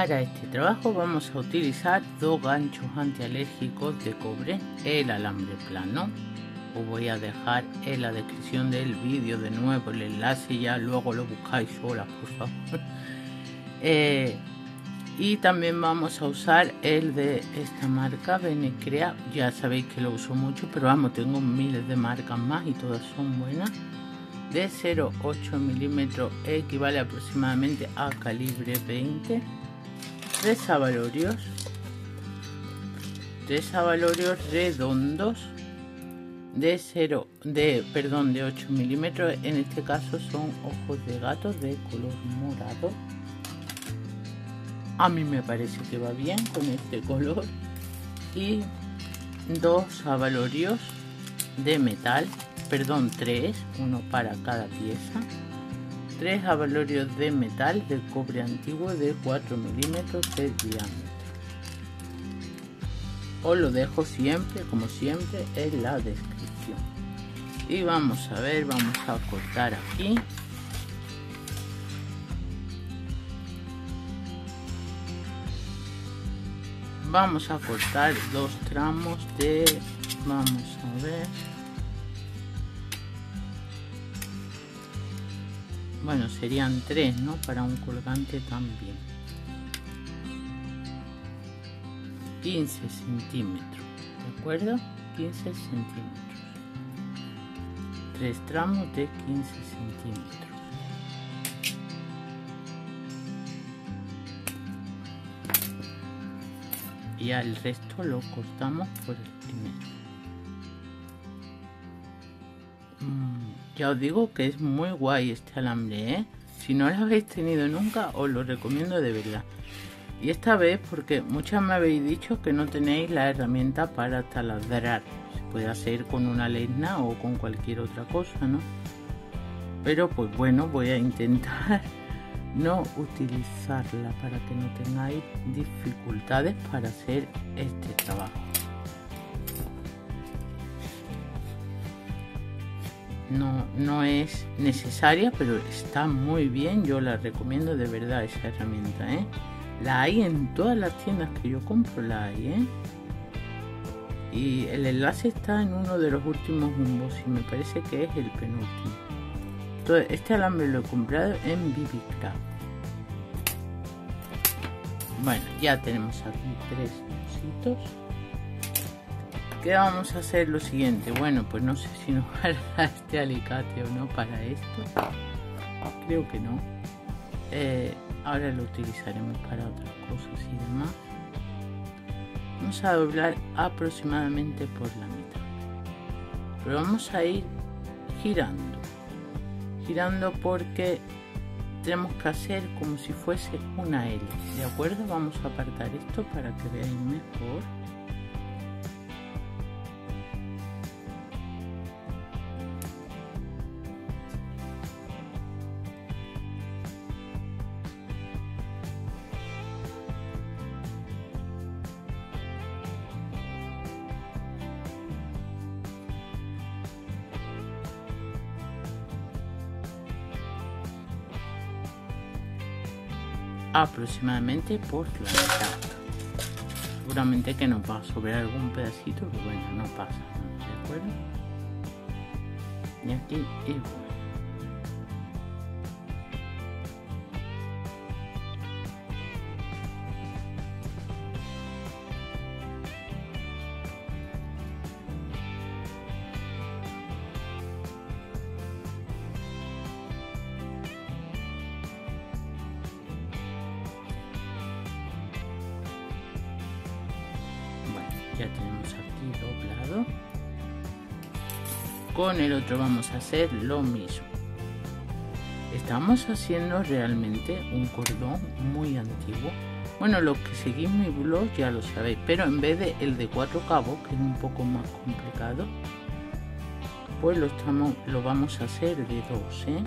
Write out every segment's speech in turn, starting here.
Para este trabajo vamos a utilizar dos ganchos antialérgicos de cobre, el alambre plano. Os voy a dejar en la descripción del vídeo de nuevo el enlace, ya luego lo buscáis sola, por favor. Eh, y también vamos a usar el de esta marca Benecrea, ya sabéis que lo uso mucho, pero vamos, tengo miles de marcas más y todas son buenas. De 0,8 milímetros equivale aproximadamente a calibre 20 tres avalorios. Tres avalorios redondos de 0 de perdón de 8 milímetros. En este caso son ojos de gato de color morado. A mí me parece que va bien con este color. Y dos avalorios de metal. Perdón tres uno para cada pieza tres avalorios de metal de cobre antiguo de 4 milímetros de diámetro. Os lo dejo siempre, como siempre, en la descripción. Y vamos a ver, vamos a cortar aquí. Vamos a cortar dos tramos de, vamos a ver, Bueno, serían tres, ¿no? Para un colgante también. 15 centímetros, ¿de acuerdo? 15 centímetros. Tres tramos de 15 centímetros. Y al resto lo cortamos por el primero. Ya os digo que es muy guay este alambre, ¿eh? Si no lo habéis tenido nunca, os lo recomiendo de verdad. Y esta vez porque muchas me habéis dicho que no tenéis la herramienta para taladrar. Se puede hacer con una lena o con cualquier otra cosa, ¿no? Pero pues bueno, voy a intentar no utilizarla para que no tengáis dificultades para hacer este trabajo. No, no es necesaria, pero está muy bien. Yo la recomiendo de verdad esa herramienta. ¿eh? La hay en todas las tiendas que yo compro, la hay. ¿eh? Y el enlace está en uno de los últimos bombos y me parece que es el penúltimo. Entonces, este alambre lo he comprado en BB Bueno, ya tenemos aquí tres cositos ¿Qué vamos a hacer lo siguiente? Bueno, pues no sé si nos hará este alicate o no para esto. Creo que no. Eh, ahora lo utilizaremos para otras cosas y demás. Vamos a doblar aproximadamente por la mitad. Pero vamos a ir girando. Girando porque tenemos que hacer como si fuese una L. ¿De acuerdo? Vamos a apartar esto para que veáis mejor. Aproximadamente por la mitad. Seguramente que nos va a sobrar algún pedacito, pero bueno, no pasa, ¿de acuerdo? Y aquí. Ya tenemos aquí doblado con el otro vamos a hacer lo mismo estamos haciendo realmente un cordón muy antiguo bueno los que seguís mi blog ya lo sabéis pero en vez de el de cuatro cabos que es un poco más complicado pues lo estamos lo vamos a hacer de dos ¿eh?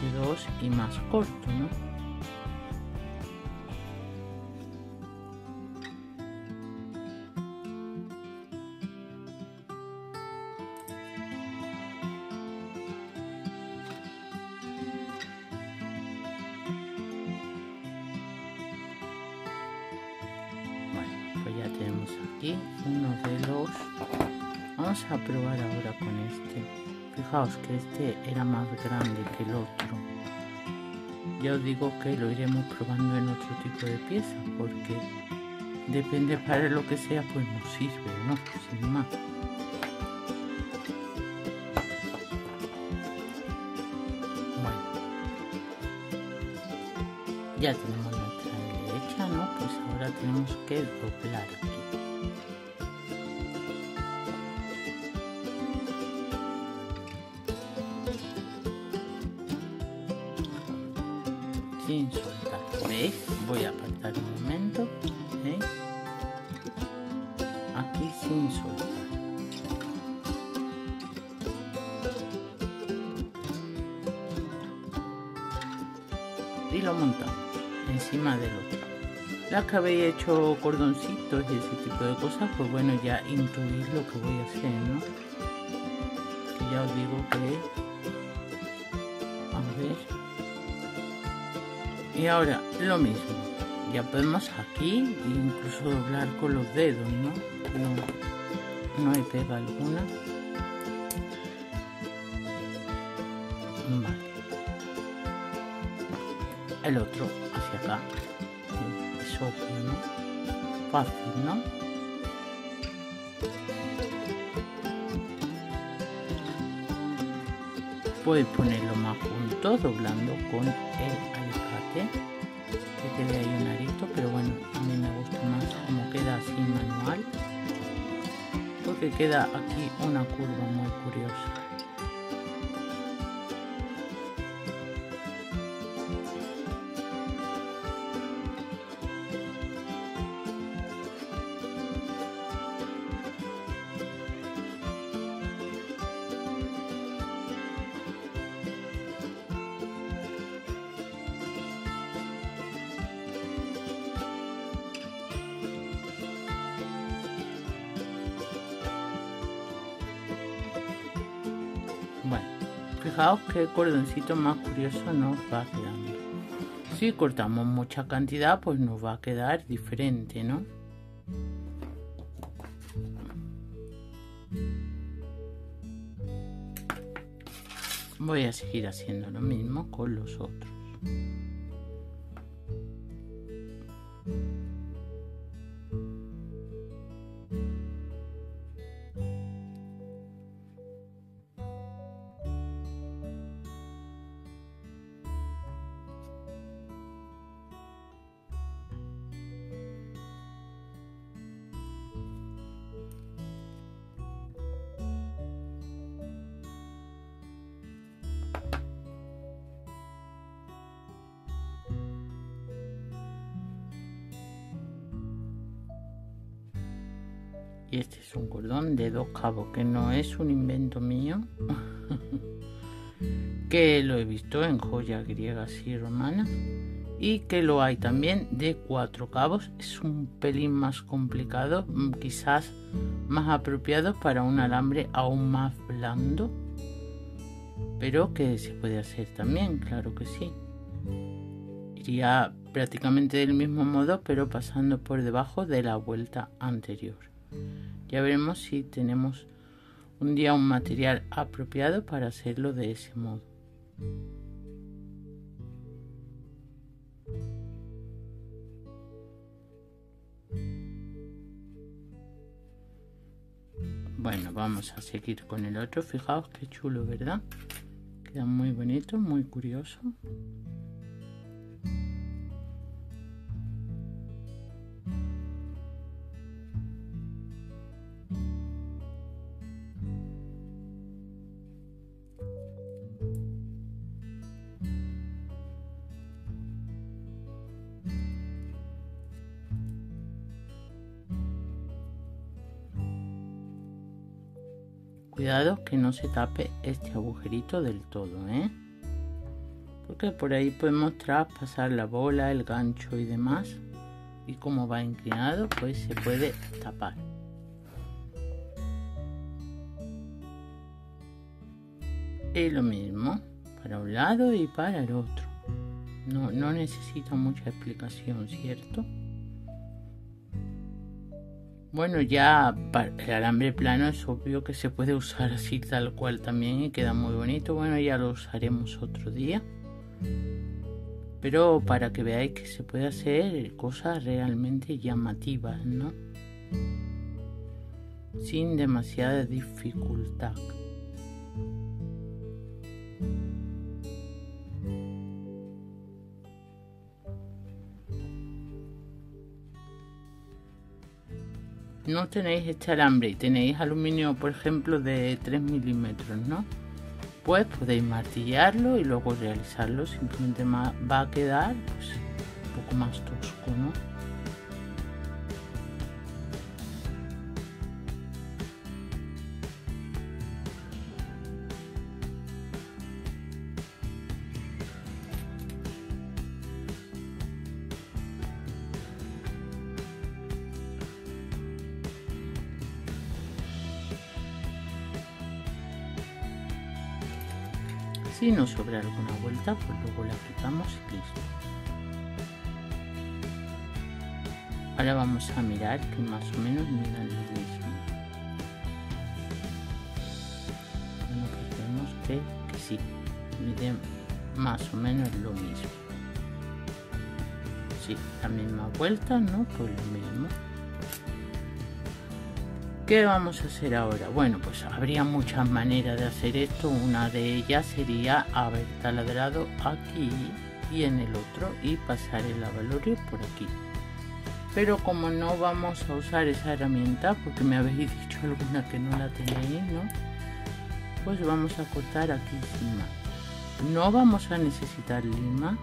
de dos y más corto ¿no? Tenemos aquí uno de los vamos a probar ahora con este. Fijaos que este era más grande que el otro. Ya os digo que lo iremos probando en otro tipo de pieza porque depende para lo que sea pues nos sirve no sin más. Bueno. Ya tenemos nuestra derecha no pues ahora tenemos que doblar y lo montamos encima del otro. Las que habéis hecho cordoncitos y ese tipo de cosas pues bueno ya intuís lo que voy a hacer no que ya os digo que a ver. Y ahora lo mismo. Ya podemos aquí incluso doblar con los dedos no no, no hay pega alguna el otro hacia acá. Es obvio fácil no puedes ponerlo más junto doblando con el que quede ahí un arito pero bueno a mí me gusta más como queda así manual porque queda aquí una curva muy curiosa fijaos que el cordoncito más curioso nos va quedando. Si cortamos mucha cantidad, pues nos va a quedar diferente, ¿no? Voy a seguir haciendo lo mismo con los otros. Este es un cordón de dos cabos que no es un invento mío que lo he visto en joyas griegas y romanas y que lo hay también de cuatro cabos. Es un pelín más complicado mm, quizás más apropiado para un alambre aún más blando pero que se puede hacer también claro que sí. Iría prácticamente del mismo modo pero pasando por debajo de la vuelta anterior ya veremos si tenemos un día un material apropiado para hacerlo de ese modo. Bueno, vamos a seguir con el otro. Fijaos qué chulo, ¿verdad? Queda muy bonito, muy curioso. Que no se tape este agujerito del todo, ¿eh? Porque por ahí podemos traspasar la bola, el gancho y demás. Y como va inclinado, pues se puede tapar. Y lo mismo para un lado y para el otro. No, no necesita mucha explicación, ¿cierto? Bueno, ya el alambre plano es obvio que se puede usar así tal cual también y queda muy bonito. Bueno, ya lo usaremos otro día. Pero para que veáis que se puede hacer cosas realmente llamativas, ¿no? Sin demasiada dificultad. No tenéis este alambre y tenéis aluminio, por ejemplo, de 3 milímetros, ¿no? Pues podéis martillarlo y luego realizarlo. Simplemente va a quedar pues, un poco más tosco, ¿no? Si nos sobra alguna vuelta, pues luego la aplicamos y listo. Ahora vamos a mirar que más o menos miran lo mismo. Bueno, pues vemos que, que sí, miden más o menos lo mismo. Sí, la misma vuelta, ¿no? Pues lo mismo. ¿Qué vamos a hacer ahora? Bueno, pues habría muchas maneras de hacer esto. Una de ellas sería haber taladrado aquí y en el otro y pasar el avalorio por aquí. Pero como no vamos a usar esa herramienta, porque me habéis dicho alguna que no la tenéis, ¿no? Pues vamos a cortar aquí encima. No vamos a necesitar lima,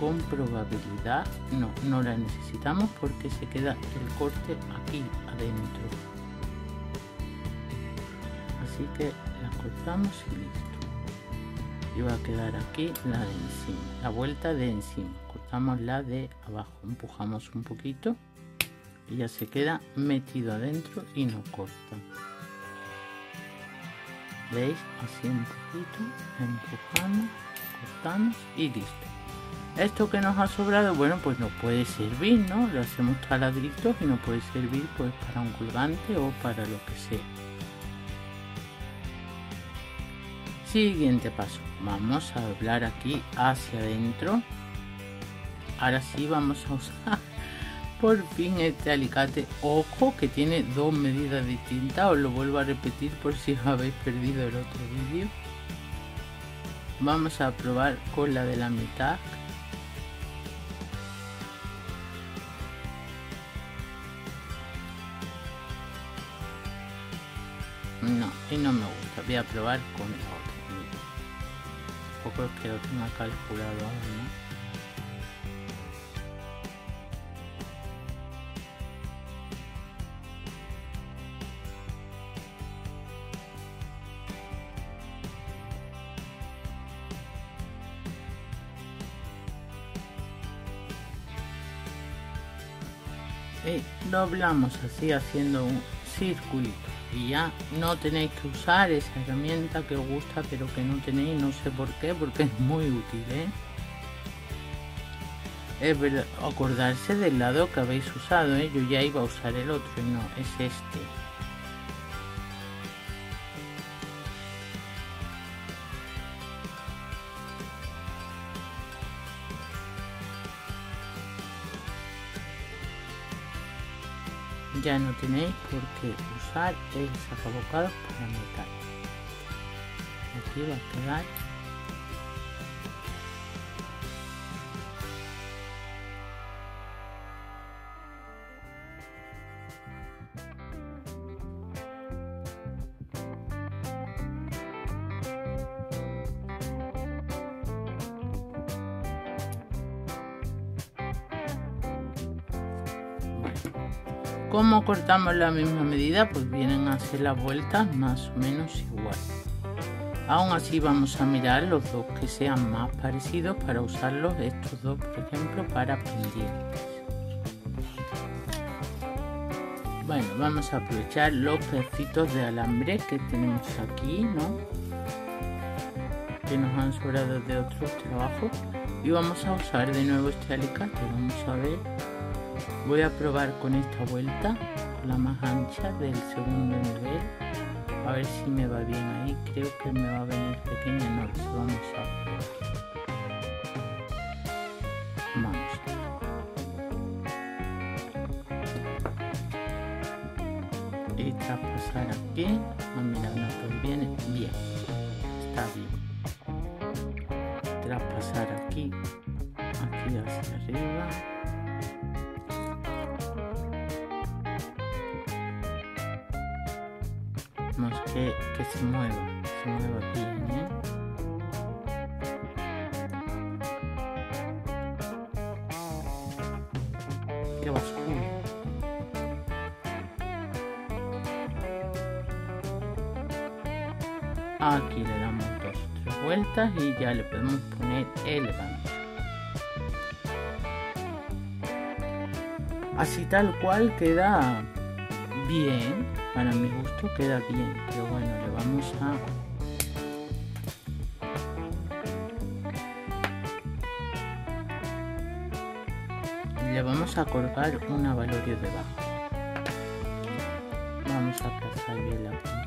con probabilidad no, no la necesitamos porque se queda el corte aquí adentro. Así que la cortamos y listo. Y va a quedar aquí la de encima, la vuelta de encima. Cortamos la de abajo, empujamos un poquito y ya se queda metido adentro y no corta. ¿Veis? Así un poquito, empujamos, cortamos y listo. Esto que nos ha sobrado, bueno, pues nos puede servir, ¿no? Lo hacemos taladritos y nos puede servir pues para un colgante o para lo que sea. Siguiente paso. Vamos a doblar aquí hacia adentro. Ahora sí vamos a usar por fin este alicate. Ojo que tiene dos medidas distintas. Os lo vuelvo a repetir por si habéis perdido el otro vídeo. Vamos a probar con la de la mitad Voy a probar con otro. Tampoco es que lo tenga calculado aún, y doblamos así haciendo un circulito y ya no tenéis que usar esa herramienta que os gusta pero que no tenéis no sé por qué porque es muy útil ¿eh? es verdad, acordarse del lado que habéis usado ¿eh? yo ya iba a usar el otro y no es este ya no tenéis por qué usar el sacabocados para metal. Aquí va a quedar Como cortamos la misma medida, pues vienen a hacer las vueltas más o menos igual. Aún así vamos a mirar los dos que sean más parecidos para usarlos, estos dos por ejemplo, para pendientes. Bueno, vamos a aprovechar los pedacitos de alambre que tenemos aquí, ¿no? Que nos han sobrado de otros trabajos. Y vamos a usar de nuevo este alicate. Vamos a ver voy a probar con esta vuelta la más ancha del segundo nivel. A ver si me va bien ahí. Creo que me va a venir pequeña. No vamos a probar. Vamos. Y traspasar aquí. Ah, mira no pues viene bien. Está bien. Traspasar aquí. Aquí hacia arriba que, que se mueva, se mueva bien, ¿eh? Qué oscuro. Aquí le damos dos vueltas y ya le podemos poner el gancho. Así tal cual queda bien para mi gusto queda bien pero bueno le vamos a le vamos a colgar una valorio debajo. Vamos a pasar bien la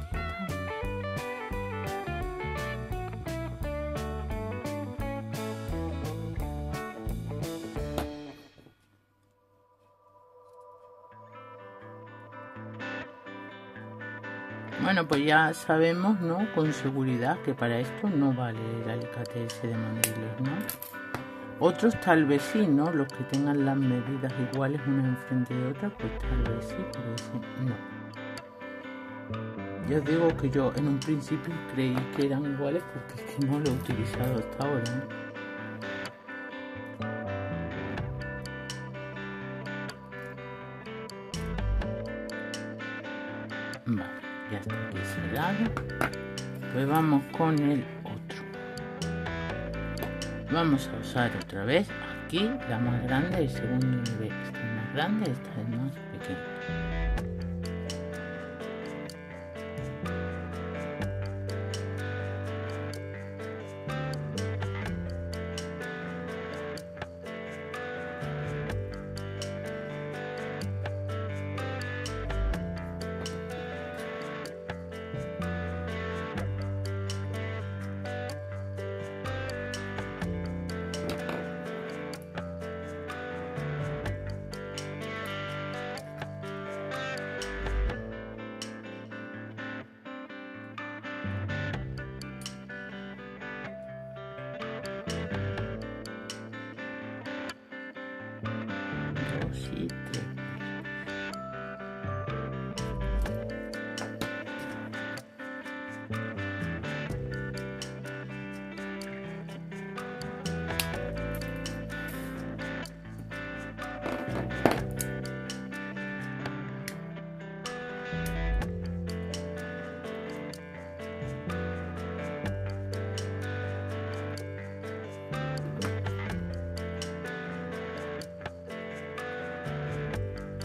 Bueno, pues ya sabemos, ¿no? Con seguridad que para esto no vale el alicate de mandriles, ¿no? Otros tal vez sí, ¿no? Los que tengan las medidas iguales una enfrente de otra, pues tal vez sí, pero ese no. Ya os digo que yo en un principio creí que eran iguales porque es que no lo he utilizado hasta ahora, ¿no? Vamos con el otro. Vamos a usar otra vez. Aquí la más grande del segundo nivel. Más grande esta es más 欲。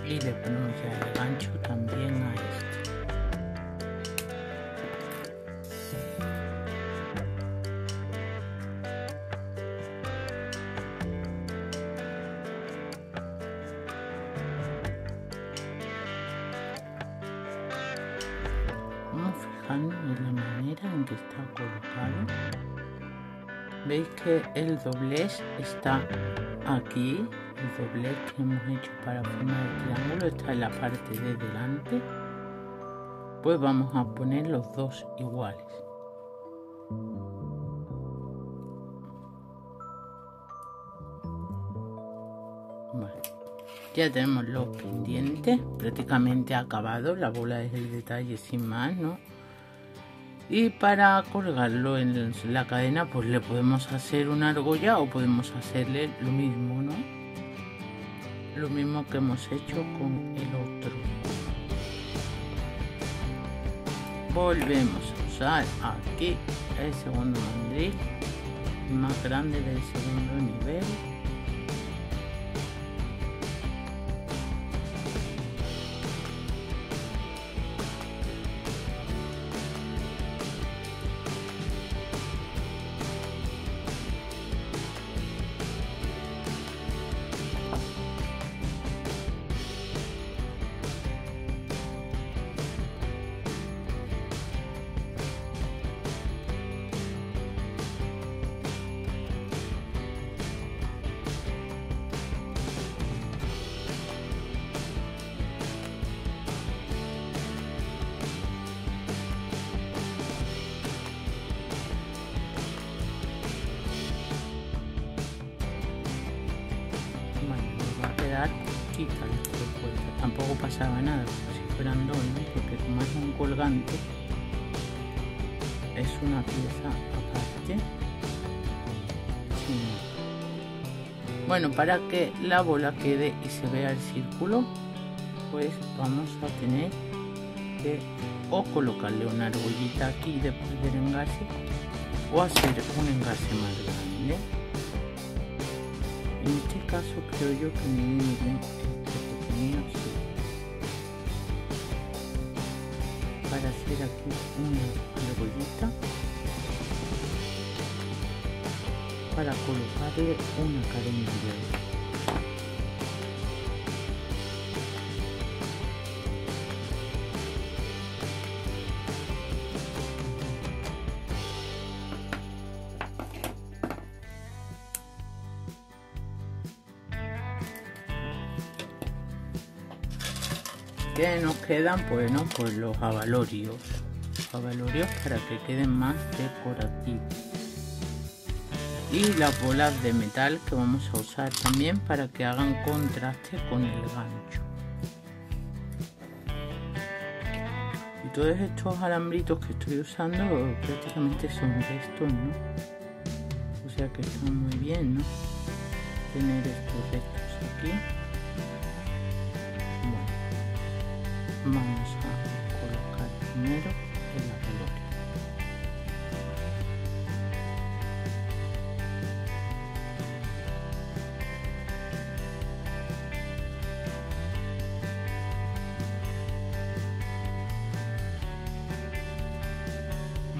Y le ponemos ya el gancho también a este vamos fijando en la manera en que está colocado. Veis que el doblez está aquí doblez que hemos hecho para formar el triángulo está en la parte de delante. Pues vamos a poner los dos iguales. Ya tenemos los pendientes prácticamente acabados la bola es el detalle sin más no y para colgarlo en la cadena pues le podemos hacer una argolla o podemos hacerle lo mismo no lo mismo que hemos hecho con el otro. Volvemos a usar aquí el segundo mandril más grande del segundo nivel Como si fueran ¿no? Porque como es un colgante, es una pieza aparte. Bueno, para que la bola quede y se vea el círculo, pues vamos a tener que o colocarle una argollita aquí después del engarce o hacer un engarce más grande. En este caso creo yo que me viene bien hacer aquí una argollita para colocarle una cadena que nos quedan pues no pues los avalorios. Avalorios para que queden más decorativos. Y las bolas de metal que vamos a usar también para que hagan contraste con el gancho. Y todos estos alambritos que estoy usando prácticamente son de estos no o sea que están muy bien no tener estos restos aquí vamos a colocar primero el avalor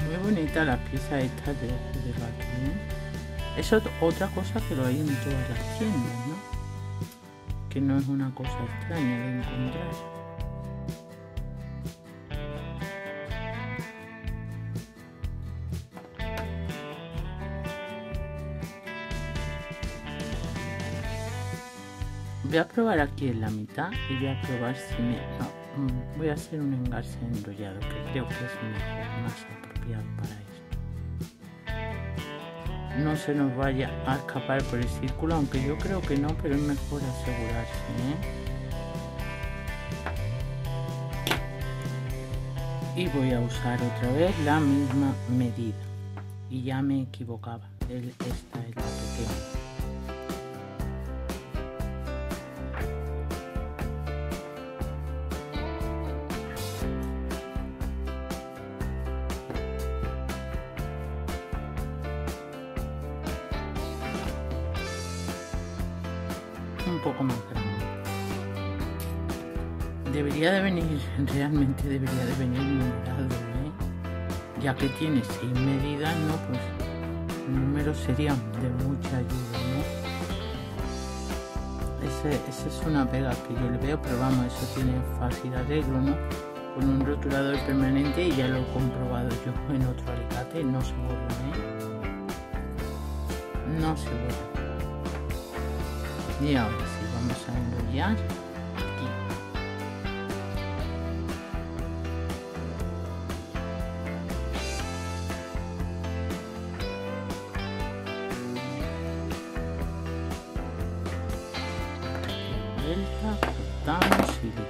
muy bonita la pieza esta de, de gato ¿eh? es otra cosa que lo hay en todas las tiendas ¿no? que no es una cosa extraña de encontrar voy a probar aquí en la mitad y voy a probar si me no, mm, voy a hacer un engarce enrollado que creo que es mejor más apropiado para esto. No se nos vaya a escapar por el círculo aunque yo creo que no pero es mejor asegurarse ¿eh? y voy a usar otra vez la misma medida. Y ya me equivocaba esta es la pequeña realmente debería de venir numerado, ¿eh? ya que tiene seis medidas, ¿no? Pues números serían de mucha ayuda, ¿no? Esa es una pega que yo le veo, pero vamos, eso tiene fácil arreglo, ¿no? Con un rotulador permanente y ya lo he comprobado yo en otro alicate, no se borra, ¿eh? No se borra. Y ahora sí, vamos a enrollar Vuelta, y listo.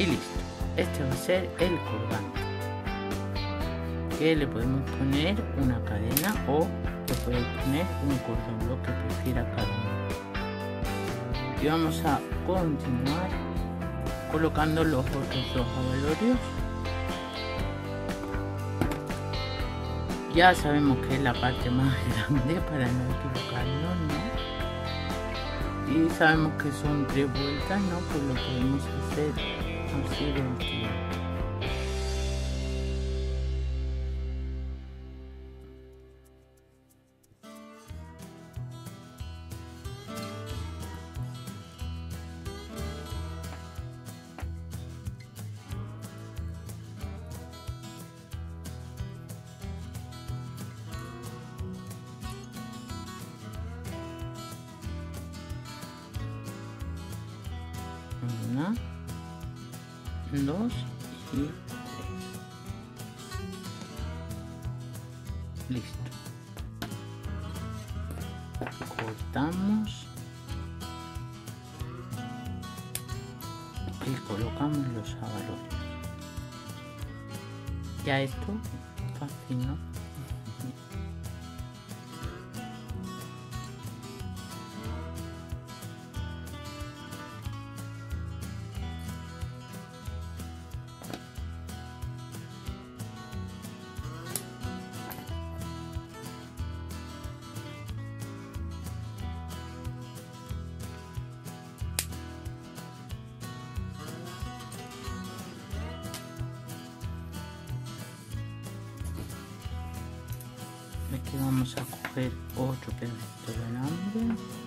y listo este va a ser el colgante que le podemos poner una cadena o le podemos poner un cordón lo que prefiera cada uno y vamos a continuar colocando los otros dos avalorios ya sabemos que es la parte más grande para no equivocarnos ¿no? y sabemos que son tres vueltas no pues lo podemos hacer. Así de 2 y 3. Listo. Cortamos. Y colocamos los avalones. Ya esto fácil, ¿no? Vamos a coger otro pedacito de alambre.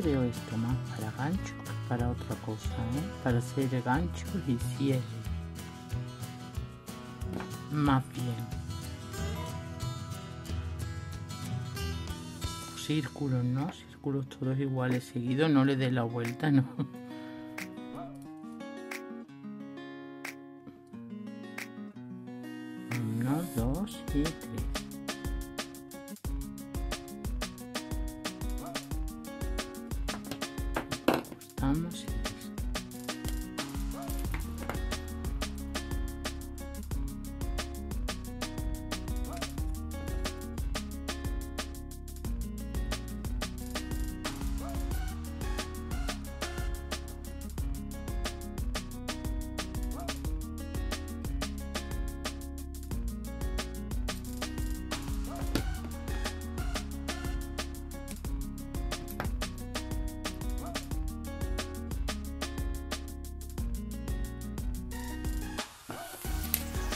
Veo esto más para gancho que para otra cosa, ¿eh? para hacer ganchos y cierre. Más bien. Círculos, ¿no? Círculos todos iguales seguidos, no le dé la vuelta, ¿no?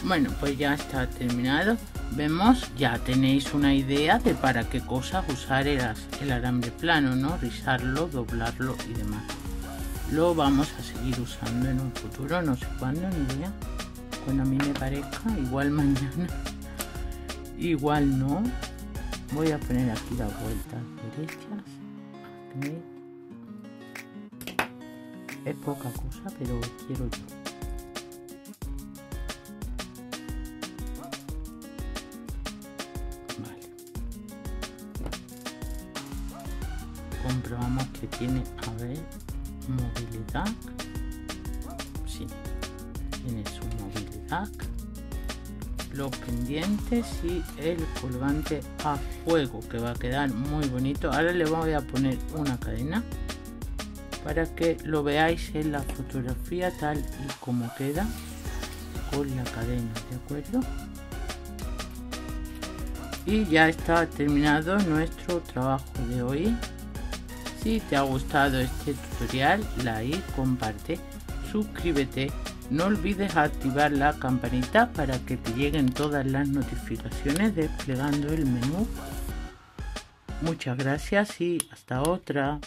Bueno, pues ya está terminado. Vemos, ya tenéis una idea de para qué cosas usar el, el alambre plano, ¿no? Rizarlo, doblarlo y demás. Lo vamos a seguir usando en un futuro, no sé cuándo, ni idea. Cuando a mí me parezca, igual mañana, igual no. Voy a poner aquí las vueltas derechas. Es poca cosa, pero quiero yo. Tiene a ver movilidad. Sí tiene su movilidad. Los pendientes y el colgante a fuego que va a quedar muy bonito. Ahora le voy a poner una cadena para que lo veáis en la fotografía tal y como queda con la cadena de acuerdo y ya está terminado nuestro trabajo de hoy si te ha gustado este tutorial, like, comparte, suscríbete. No olvides activar la campanita para que te lleguen todas las notificaciones desplegando el menú. Muchas gracias y hasta otra.